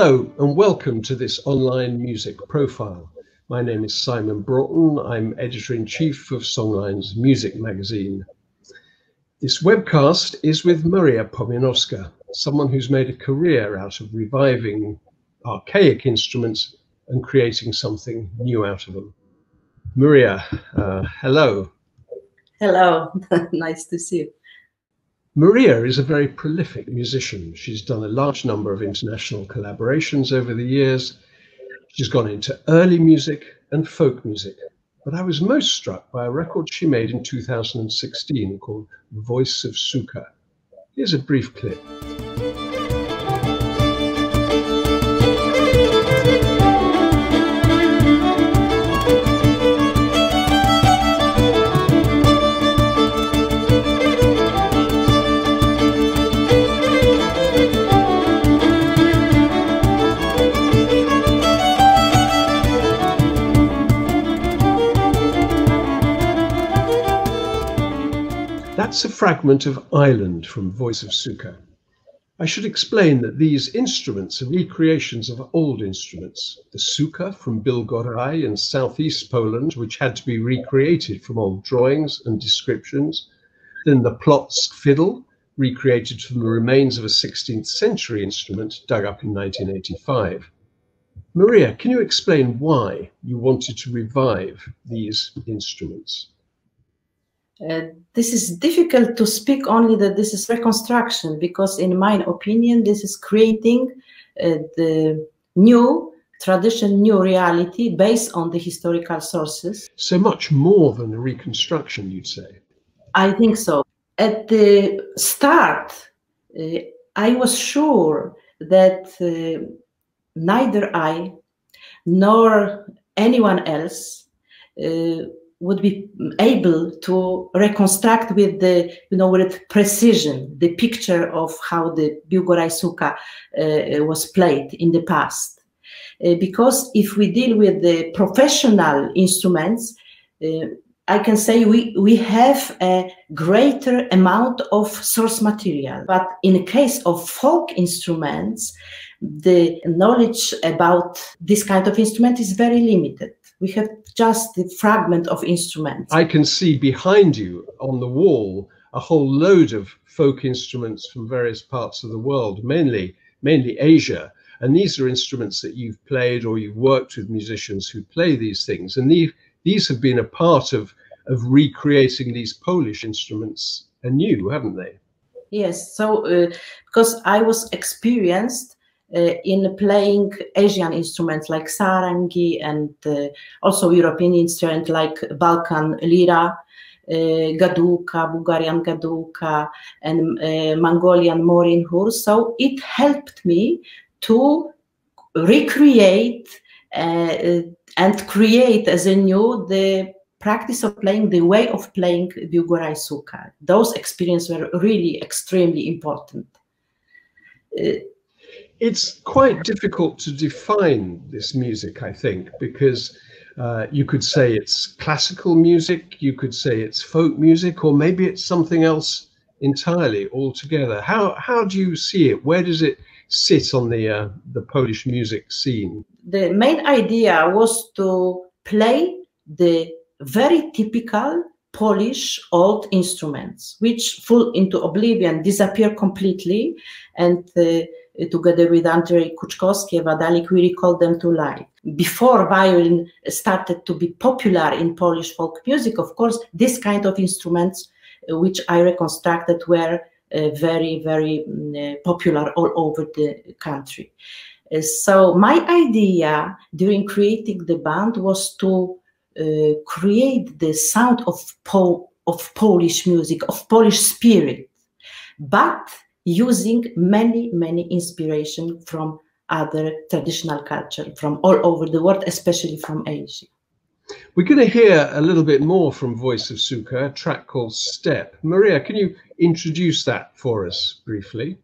Hello and welcome to this online music profile. My name is Simon Broughton. I'm editor-in-chief of Songlines music magazine. This webcast is with Maria Pomianowska, someone who's made a career out of reviving archaic instruments and creating something new out of them. Maria, uh, hello. Hello, nice to see you. Maria is a very prolific musician. She's done a large number of international collaborations over the years. She's gone into early music and folk music. But I was most struck by a record she made in 2016 called Voice of Suka. Here's a brief clip. That's a fragment of Island from Voice of Suka. I should explain that these instruments are recreations of old instruments. The suka from Bilgoraj in southeast Poland, which had to be recreated from old drawings and descriptions. Then the Płock fiddle, recreated from the remains of a 16th century instrument dug up in 1985. Maria, can you explain why you wanted to revive these instruments? Uh, this is difficult to speak only that this is reconstruction because in my opinion this is creating uh, the new tradition new reality based on the historical sources. So much more than a reconstruction you'd say? I think so. At the start uh, i was sure that uh, neither i nor anyone else uh, would be able to reconstruct with the you know with precision the picture of how the Biłgoraj Suka uh, was played in the past uh, because if we deal with the professional instruments uh, I can say we, we have a greater amount of source material. But in the case of folk instruments, the knowledge about this kind of instrument is very limited. We have just the fragment of instruments. I can see behind you on the wall a whole load of folk instruments from various parts of the world, mainly mainly Asia. And these are instruments that you've played or you've worked with musicians who play these things. And these these have been a part of of recreating these Polish instruments anew, haven't they? Yes. So uh, because I was experienced in playing Asian instruments like sarangi and uh, also European instruments like Balkan lira, uh, gadulka, Bulgarian gadulka, and uh, Mongolian morin So it helped me to recreate uh, and create as a new the practice of playing, the way of playing Biłgoraj Suka. Those experiences were really extremely important. It's quite difficult to define this music, I think, because uh, you could say it's classical music, you could say it's folk music, or maybe it's something else entirely altogether. How how do you see it? Where does it sit on the uh, the Polish music scene? The main idea was to play the very typical Polish old instruments, which fall into oblivion, disappear completely, and uh, together with Andrzej Kuczkowski, Wadalik, we recalled them to life. Before violin started to be popular in Polish folk music, of course, this kind of instruments, uh, which I reconstructed, were uh, very, very um, popular all over the country. Uh, so my idea during creating the band was to uh, create the sound of, po of Polish music, of Polish spirit, but using many, many inspiration from other traditional culture from all over the world, especially from Asia. We're going to hear a little bit more from Voice of Suka, a track called Step. Maria, can you introduce that for us briefly?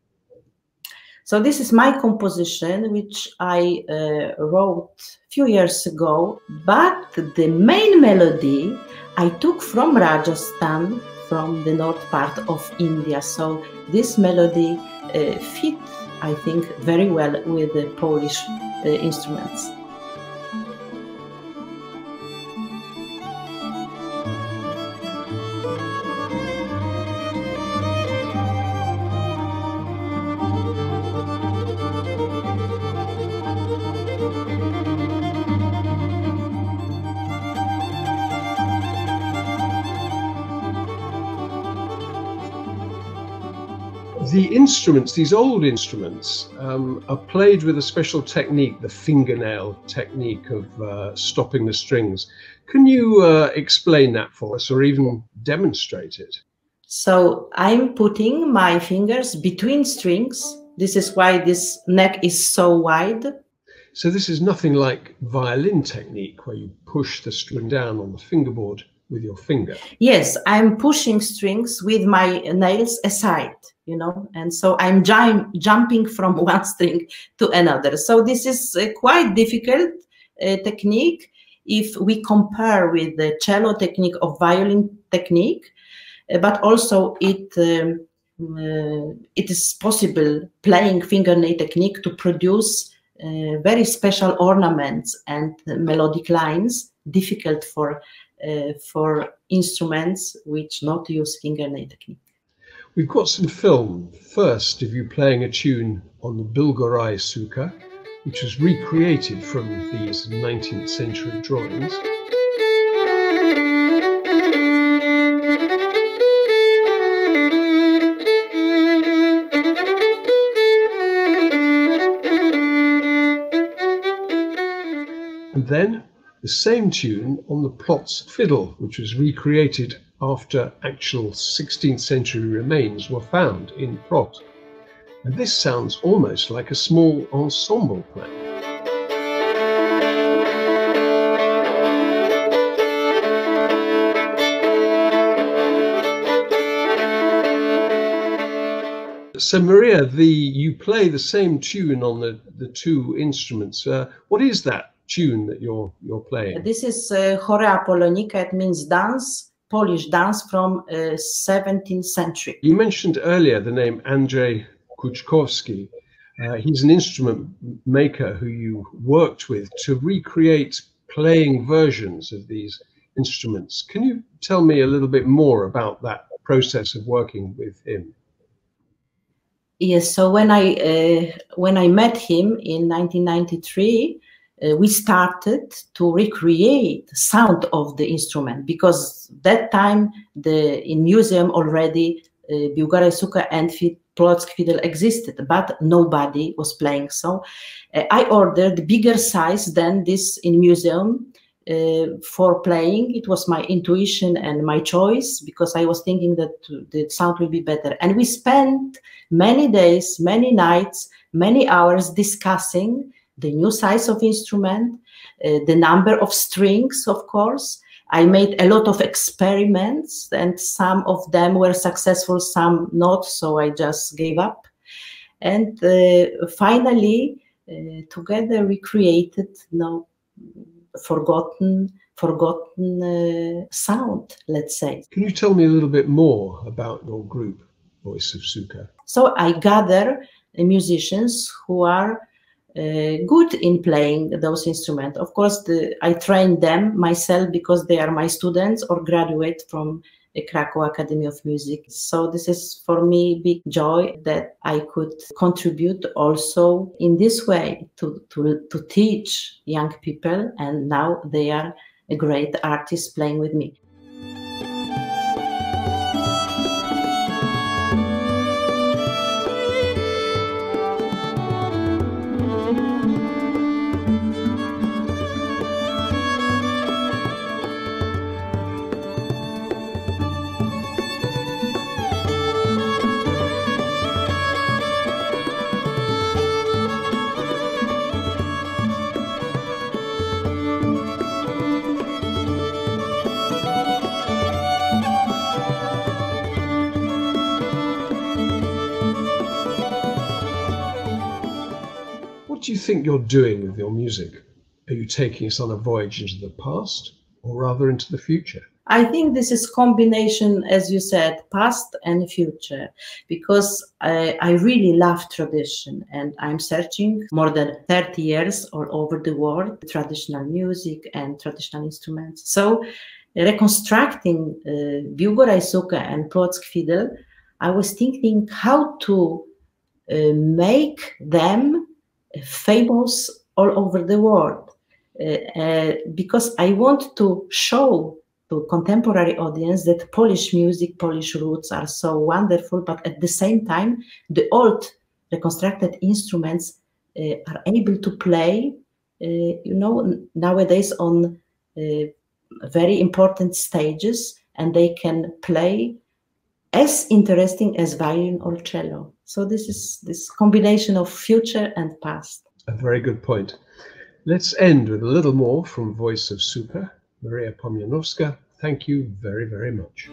So this is my composition, which I uh, wrote a few years ago, but the main melody I took from Rajasthan from the north part of India. So this melody uh, I think, very well with the Polish uh, instruments. The instruments, these old instruments, um, are played with a special technique, the fingernail technique of uh, stopping the strings. Can you uh, explain that for us or even demonstrate it? So I'm putting my fingers between strings. This is why this neck is so wide. So this is nothing like violin technique where you push the string down on the fingerboard with your finger. Yes, I'm pushing strings with my nails aside you know? And so i'm jumping from one string to another. So this is a quite difficult uh, technique if we compare with the cello technique or violin technique uh, but also it um, uh, it is possible playing fingernail technique to produce uh, very special ornaments and melodic lines difficult for uh, for instruments which not use fingernail technique We've got some film first of you playing a tune on the Biłgoraj Suka, which was recreated from these 19th century drawings. And then the same tune on the Płock fiddle, which was recreated after actual 16th century remains were found in Płock. And this sounds almost like a small ensemble plan. So Maria, the you play the same tune on the, the two instruments. Uh, what is that tune that you're you're playing? This is uh, Chorea Polonica. It means dance Polish dance from uh, 17th century. You mentioned earlier the name Andrzej Kuczkowski. Uh, he's an instrument maker who you worked with to recreate playing versions of these instruments. Can you tell me a little bit more about that process of working with him? Yes. So when I uh, when I met him in 1993, uh, we started to recreate sound of the instrument because that time the in museum already uh, Suka and Płock fiddle existed, but nobody was playing. So uh, I ordered bigger size than this in museum uh, for playing. It was my intuition and my choice because I was thinking that the sound will be better. And we spent many days, many nights, many hours discussing the new size of instrument, uh, the number of strings, of course. I made a lot of experiments and some of them were successful, some not, so I just gave up. And uh, finally, uh, together we created you know, forgotten forgotten uh, sound, let's say. Can you tell me a little bit more about your group, Voice of Suka? So I gather musicians who are uh, Uh, good in playing those instruments. Of course, the, I train them myself because they are my students or graduate from the Krakow Academy of Music. So this is for me big joy that I could contribute also in this way to, to, to teach young people and now they are a great artist playing with me. Think you're doing with your music? Are you taking us on a voyage into the past or rather into the future? I think this is combination, as you said, past and future, because I, I, really love tradition and I'm searching more than 30 years all over the world, traditional music and traditional instruments. So reconstructing uh, Biłgoraj Sukę and Płock Fiddle, I was thinking how to uh, make them famous all over the world. Uh, uh, because I want to show to contemporary audience that Polish music, Polish roots are so wonderful, but at the same time, the old reconstructed instruments uh, are able to play, uh, you know, nowadays on uh, very important stages, and they can play as interesting as violin or cello. So this is this combination of future and past. A very good point. Let's end with a little more from Voice of Suka, Maria Pomianowska. Thank you very, very much.